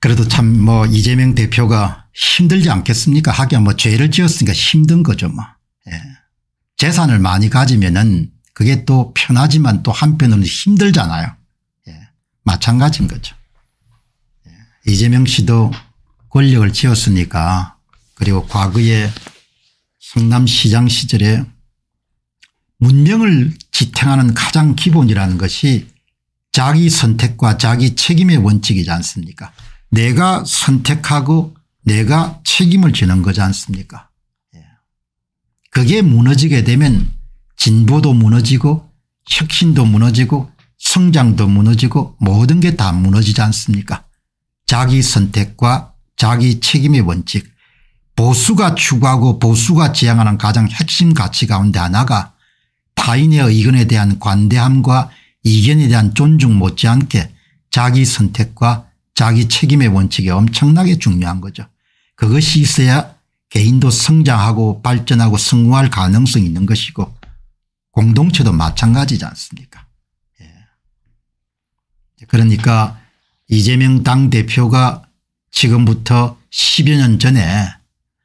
그래도 참 뭐 이재명 대표가 힘들지 않겠습니까 하기야 뭐 죄를 지었으니까 힘든 거죠 뭐. 예. 재산을 많이 가지면은 그게 또 편하지만 또 한편으로는 힘들잖아요. 예. 마찬가지인 거죠. 예. 이재명 씨도 권력을 지었으니까 그리고 과거에 성남시장 시절에 문명을 지탱하는 가장 기본이라는 것이 자기 선택과 자기 책임의 원칙이지 않습니까 내가 선택하고 내가 책임을 지는 거지 않습니까 예. 그게 무너지게 되면 진보도 무너지고 혁신도 무너지고 성장도 무너지고 모든 게 다 무너지지 않습니까 자기 선택과 자기 책임의 원칙 보수가 추구하고 보수가 지향하는 가장 핵심 가치 가운데 하나가 타인의 의견에 대한 관대함과 이견에 대한 존중 못지않게 자기 선택과 자기 책임의 원칙이 엄청나게 중요한 거죠. 그것이 있어야 개인도 성장하고 발전하고 성공할 가능성이 있는 것이고 공동체도 마찬가지지 않습니까 예. 그러니까 이재명 당대표가 지금부터 10여 년 전에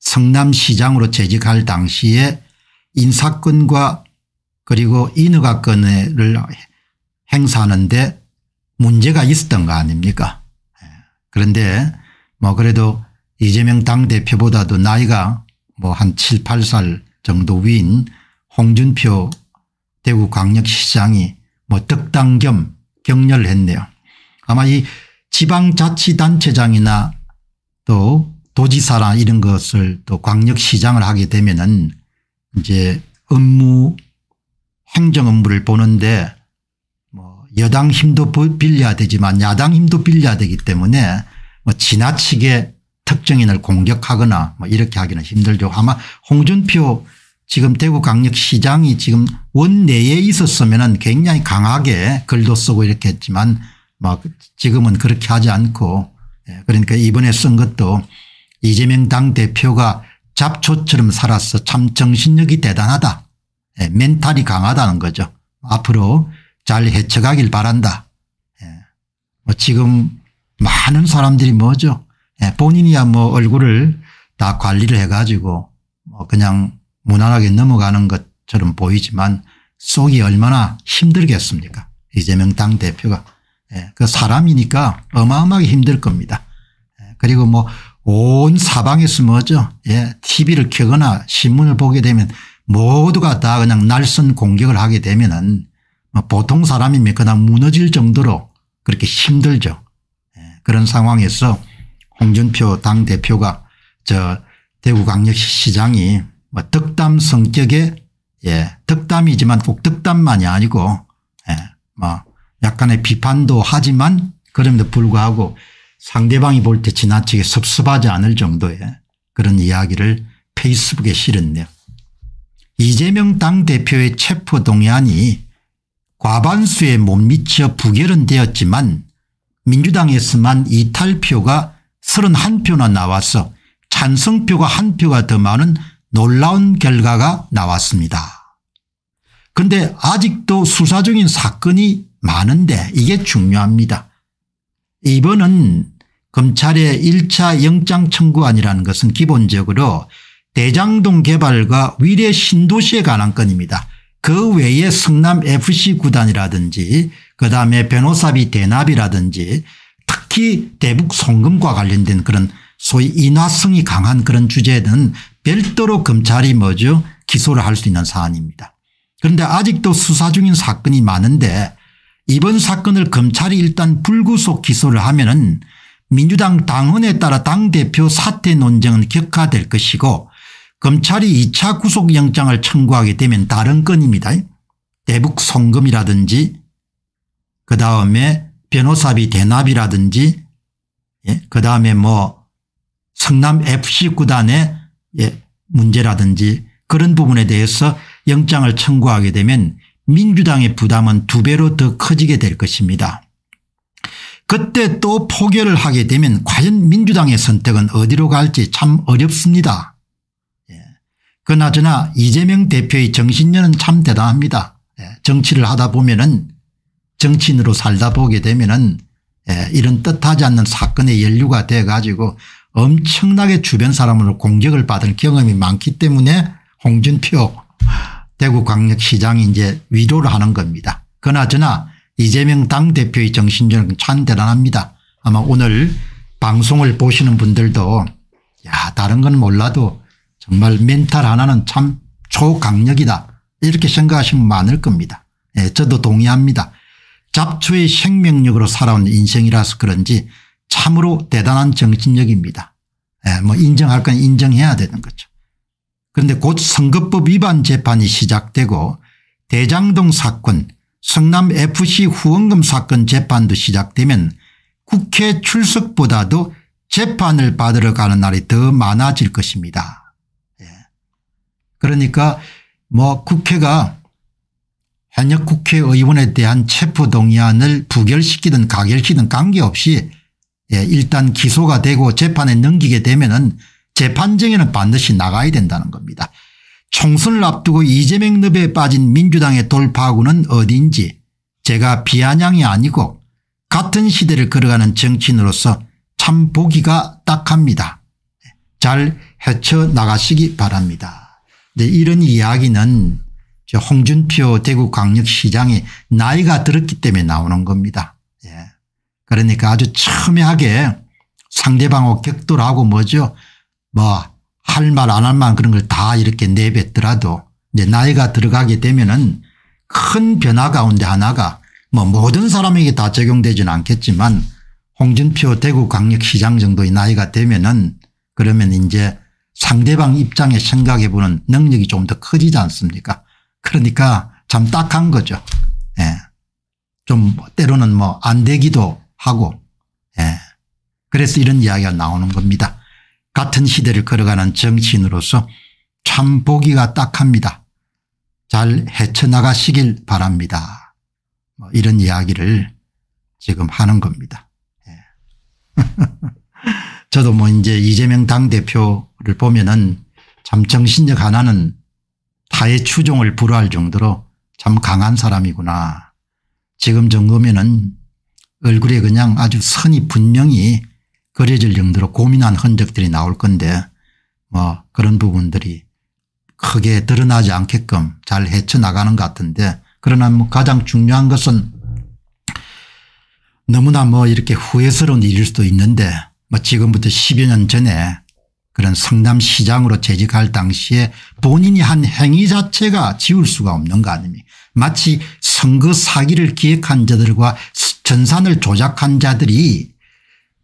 성남시장으로 재직할 당시에 인사권과 그리고 인허가권을 행사하는데 문제가 있었던 거 아닙니까 그런데 뭐 그래도 이재명 당대표보다도 나이가 뭐 한 7, 8살 정도 위인 홍준표 대구광역시장이 뭐 덕당 겸 격려를 했네요. 아마 이 지방자치단체장이나 또 도지사나 이런 것을 또 광역시장을 하게 되면은 이제 업무 행정 업무를 보는데 여당 힘도 빌려야 되지만 야당 힘도 빌려야 되기 때문에 뭐 지나치게 특정인을 공격하거나 뭐 이렇게 하기는 힘들죠. 아마 홍준표 지금 대구광역시장이 지금 원내에 있었으면 굉장히 강하게 글도 쓰고 이렇게 했지만 뭐 지금은 그렇게 하지 않고 예, 그러니까 이번에 쓴 것도 이재명 당대표가 잡초처럼 살아서 참 정신력이 대단하다. 예, 멘탈이 강하다는 거죠. 앞으로 잘 헤쳐가길 바란다. 예. 뭐 지금 많은 사람들이 뭐죠. 예. 본인이야 뭐 얼굴을 다 관리를 해가지고 뭐 그냥 무난하게 넘어가는 것처럼 보이지만 속이 얼마나 힘들겠습니까 이재명 당대표가. 예. 그 사람이니까 어마어마하게 힘들 겁니다. 예. 그리고 뭐 온 사방에서 뭐죠. 예. TV를 켜거나 신문을 보게 되면 모두가 다 그냥 날선 공격을 하게 되면은 뭐 보통 사람이면 그냥 무너질 정도로 그렇게 힘들죠. 예, 그런 상황에서 홍준표 당 대표가 저 대구광역시장이 뭐 덕담 성격의 예, 덕담이지만 꼭 덕담만이 아니고 예, 뭐 약간의 비판도 하지만 그럼에도 불구하고 상대방이 볼 때 지나치게 섭섭하지 않을 정도의 그런 이야기를 페이스북에 실었네요. 이재명 당대표의 체포동의안이 과반수에 못 미쳐 부결은 되었지만 민주당에서만 이탈표가 31표나 나와서 찬성표가 한 표가 더 많은 놀라운 결과가 나왔습니다. 그런데 아직도 수사 중인 사건이 많은데 이게 중요합니다. 이번은 검찰의 1차 영장 청구안이라는 것은 기본적으로 대장동 개발과 위례 신도시에 관한 건입니다. 그 외에 성남 FC 구단이라든지 그다음에 변호사비 대납이라든지 특히 대북 송금과 관련된 그런 소위 인화성이 강한 그런 주제는 별도로 검찰이 뭐죠 기소를 할 수 있는 사안입니다. 그런데 아직도 수사 중인 사건이 많은데 이번 사건을 검찰이 일단 불구속 기소를 하면 은 민주당 당헌에 따라 당대표 사퇴 논쟁은 격화될 것이고 검찰이 2차 구속영장을 청구하게 되면 다른 건입니다. 대북 송금이라든지 그 다음에 변호사비 대납이라든지 예? 그 다음에 뭐 성남FC 구단의 예, 문제라든지 그런 부분에 대해서 영장을 청구하게 되면 민주당의 부담은 두 배로 더 커지게 될 것입니다. 그때 또 포결을 하게 되면 과연 민주당의 선택은 어디로 갈지 참 어렵습니다. 예. 그나저나 이재명 대표의 정신력은 참 대단합니다. 예. 정치를 하다 보면 은 정치인으로 살다 보게 되면 은 예. 이런 뜻하지 않는 사건에 연루가 돼 가지고 엄청나게 주변 사람으로 공격을 받을 경험이 많기 때문에 홍준표 대구광역시장이 이제 위로를 하는 겁니다. 그나저나 이재명 당대표의 정신력은 참 대단합니다. 아마 오늘 방송을 보시는 분들도 야 다른 건 몰라도 정말 멘탈 하나는 참 초강력이다 이렇게 생각하시면 많을 겁니다. 예, 저도 동의합니다. 잡초의 생명력으로 살아온 인생이라서 그런지 참으로 대단한 정신력입니다. 예, 뭐 인정할 건 인정해야 되는 거죠. 그런데 곧 선거법 위반 재판이 시작되고 대장동 사건 성남FC 후원금 사건 재판도 시작되면 국회 출석보다도 재판을 받으러 가는 날이 더 많아질 것입니다. 예. 그러니까 뭐 국회가 현역 국회의원에 대한 체포동의안을 부결시키든 가결시키든 관계없이 예, 일단 기소가 되고 재판에 넘기게 되면 재판정에는 반드시 나가야 된다는 겁니다. 총선을 앞두고 이재명 늪에 빠진 민주당의 돌파구는 어디인지 제가 비아냥이 아니고 같은 시대를 걸어가는 정치인으로서 참 보기가 딱합니다. 잘 헤쳐나가시기 바랍니다. 네, 이런 이야기는 홍준표 대구광역시장이 나이가 들었기 때문에 나오는 겁니다. 예. 그러니까 아주 첨예하게 상대방하고 격돌하고 뭐죠. 뭐 할 말 안 할 말 그런 걸 다 이렇게 내뱉더라도 이제 나이가 들어가게 되면은 큰 변화 가운데 하나가 뭐 모든 사람에게 다 적용되지는 않겠지만 홍준표 대구광역시장 정도의 나이가 되면은 그러면 이제 상대방 입장에 생각해 보는 능력이 좀 더 커지지 않습니까 그러니까 참 딱한 거죠. 예. 좀 때로는 뭐 안 되기도 하고 예. 그래서 이런 이야기가 나오는 겁니다. 같은 시대를 걸어가는 정치인으로서 참 보기가 딱합니다. 잘 헤쳐나가시길 바랍니다. 뭐 이런 이야기를 지금 하는 겁니다. 예. 저도 뭐 이제 이재명 당대표를 보면은 참 정신력 하나는 타의 추종을 불허할 정도로 참 강한 사람이구나. 지금 정도면은 얼굴에 그냥 아주 선이 분명히 그려질 정도로 고민한 흔적들이 나올 건데 뭐 그런 부분들이 크게 드러나지 않게끔 잘 헤쳐나가는 것 같은데 그러나 뭐 가장 중요한 것은 너무나 뭐 이렇게 후회스러운 일일 수도 있는데 뭐 지금부터 10여 년 전에 그런 성남시장으로 재직할 당시에 본인이 한 행위 자체가 지울 수가 없는 거 아닙니까? 마치 선거 사기를 기획한 자들과 전산을 조작한 자들이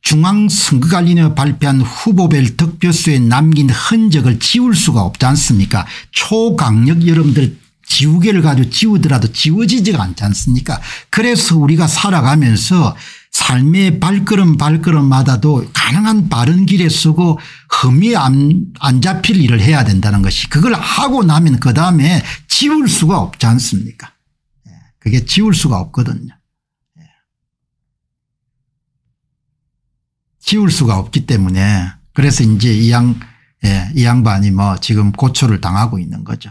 중앙선거관리위원회 발표한 후보별 득표수에 남긴 흔적을 지울 수가 없지 않습니까? 초강력 여러분들 지우개를 가지고 지우더라도 지워지지가 않지 않습니까? 그래서 우리가 살아가면서 삶의 발걸음 발걸음마다도 가능한 바른 길에 쓰고 흠이 안, 안 잡힐 일을 해야 된다는 것이 그걸 하고 나면 그 다음에 지울 수가 없지 않습니까 예, 그게 지울 수가 없거든요. 지울 수가 없기 때문에 그래서 이제 이, 양, 예, 이 양반이 뭐 지금 고초를 당하고 있는 거죠.